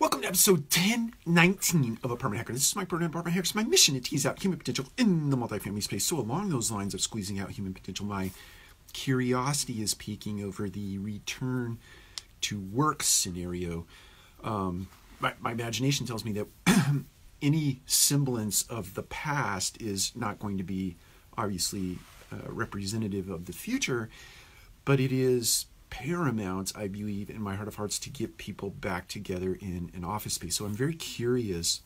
Welcome to episode 1019 of Apartment Hacker. This is Mike Brewer, Apartment Hacker. It's My mission to tease out human potential in the multifamily space. So, along those lines of squeezing out human potential, my curiosity is peaking over the return to work scenario. Um, my, my imagination tells me that any semblance of the past is not going to be obviously uh, representative of the future, but it is paramount, I believe, in my heart of hearts, to get people back together in an office space. So I'm very curious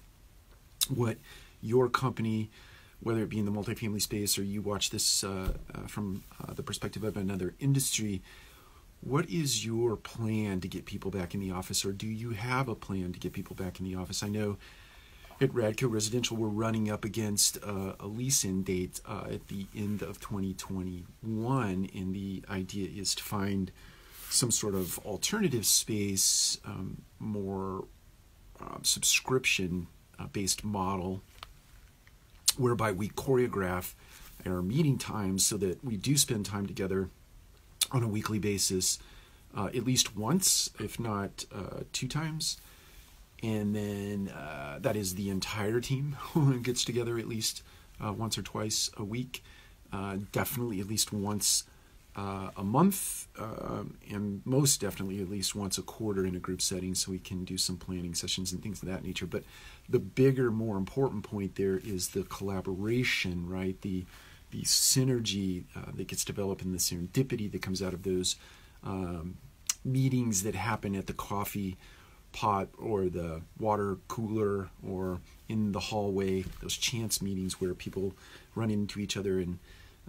what your company, whether it be in the multifamily space or you watch this uh, uh, from uh, the perspective of another industry, what is your plan to get people back in the office, or do you have a plan to get people back in the office? I know at Radco Residential, we're running up against uh, a lease in date uh, at the end of 2021, and the idea is to find some sort of alternative space, um, more subscription uh, based model, whereby we choreograph our meeting times so that we do spend time together on a weekly basis, uh, at least once, if not uh, two times. And then uh, that is the entire team gets together at least uh, once or twice a week, definitely at least once uh, a month, uh, and most definitely at least once a quarter in a group setting, so we can do some planning sessions and things of that nature. But the bigger, more important point there is the collaboration, right? The the synergy uh, that gets developed and the serendipity that comes out of those um, meetings that happen at the coffee pot or the water cooler or in the hallway. Those chance meetings where people run into each other and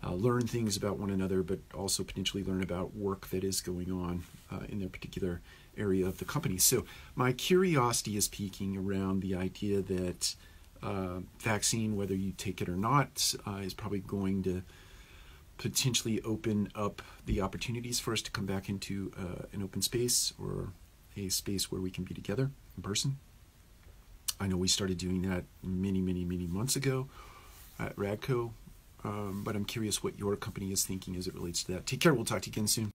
uh, learn things about one another, but also potentially learn about work that is going on uh, in their particular area of the company. So my curiosity is peaking around the idea that uh, vaccine, whether you take it or not, uh, is probably going to potentially open up the opportunities for us to come back into uh, an open space or a space where we can be together in person. I know we started doing that many, many, many months ago at Radco um, but I'm curious what your company is thinking as it relates to that. Take care. We'll talk to you again soon.